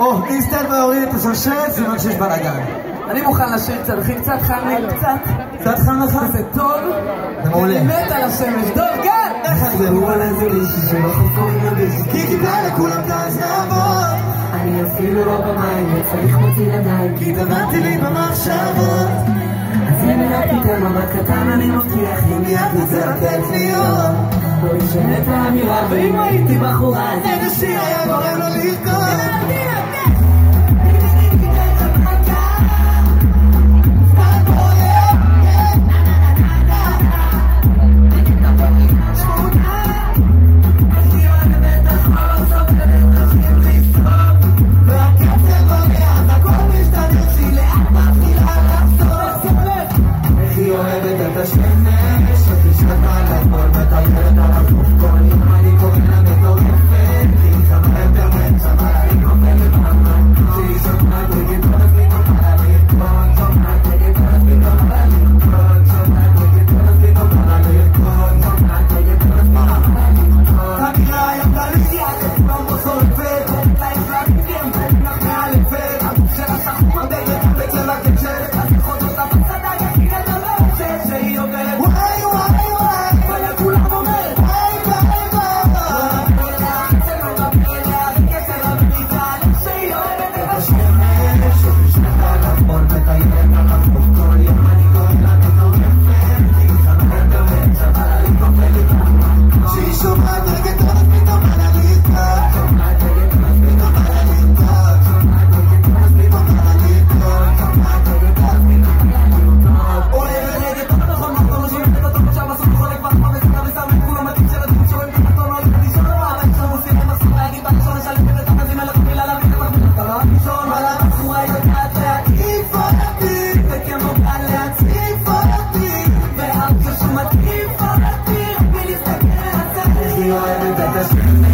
או, דיסטל והוריד את השרשרת, סימן שיש בלאגן. אני מוכן לשיר קצת, אחי, קצת חם לי, קצת. קצת חם לך? זה טוב. זה מעולה. אני מת על השמש. דוב, גן! איך זה? וואלה, איזה מישהו שלא חוקר עם הביש. כי קיבלה לכולם את הזנבות. אני אפילו לא במים, לא וצריך מוציא ידיים. כי התאמנתי לי במחשבות. אז אם לא רק תיתן מבט קטן, אני מבטיח, אם יד רוצה לתת לי אור. לא משנה את האמירה, ואם הייתי בחורה, אז אין השיר היה גורם לו over. house. this.